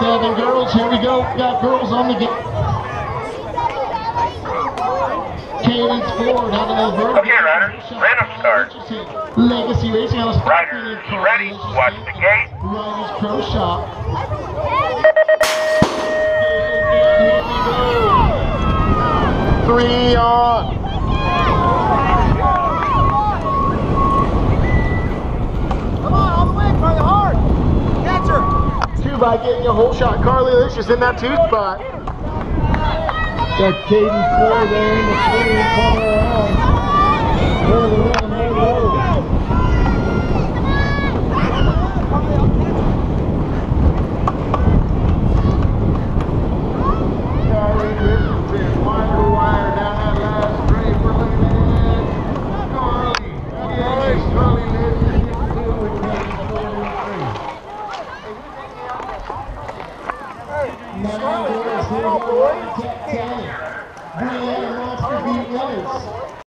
Seven girls, here we go. Got girls on the game. Kaydance Ford out of Alberta. Okay, riders, random start. Legacy Racing House. Riders, ready, watch the gate. Riders Pro Shop. Three on. Come on, all the way, Carly, hard. Catch her. Two by getting a holeshot. Carly Alicia's in that two spot. Got Caden Ford there in the around. Scarlet, go boys. not to be Leonard's.